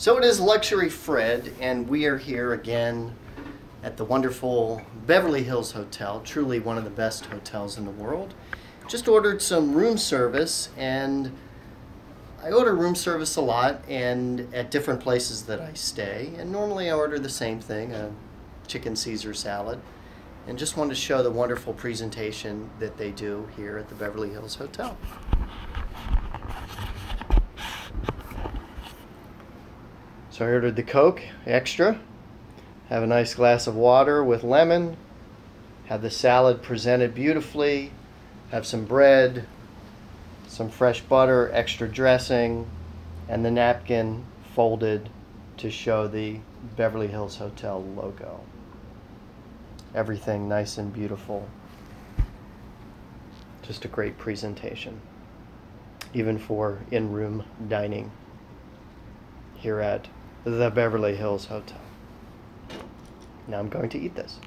So it is Luxury Fred, and we are here again at the wonderful Beverly Hills Hotel, truly one of the best hotels in the world. Just ordered some room service, and I order room service a lot and at different places that I stay. And normally I order the same thing a chicken Caesar salad. And just wanted to show the wonderful presentation that they do here at the Beverly Hills Hotel. So I ordered the Coke extra. Have a nice glass of water with lemon. Have the salad presented beautifully. Have some bread, some fresh butter, extra dressing, and the napkin folded to show the Beverly Hills Hotel logo. Everything nice and beautiful. Just a great presentation, even for in room dining here at the Beverly Hills Hotel. Now I'm going to eat this.